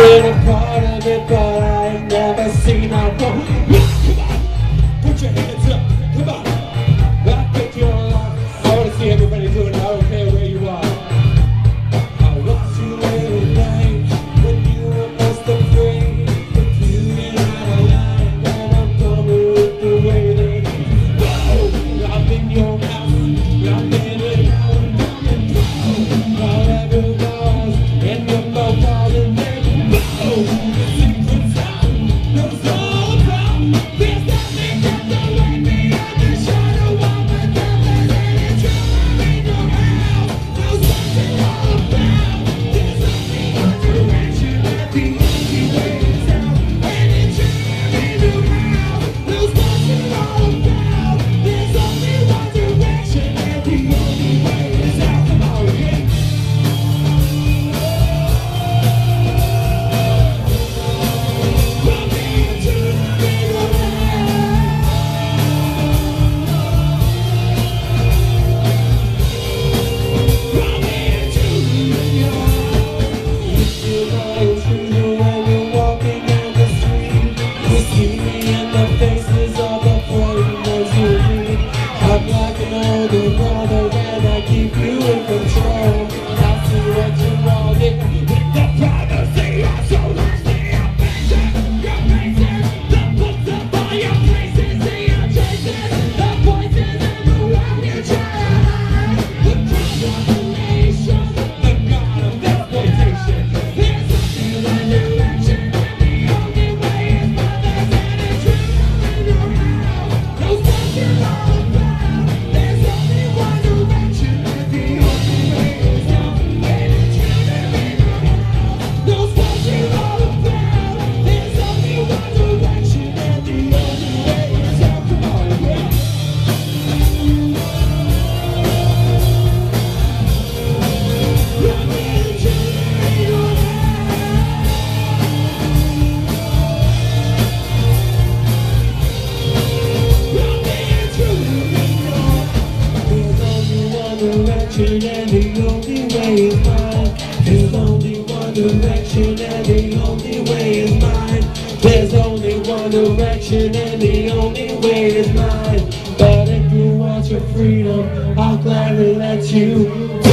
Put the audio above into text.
been a part of it, but I've never seen a direction and the only way is mine. There's only one direction and the only way is mine. There's only one direction and the only way is mine. But if you want your freedom, I'll gladly let you.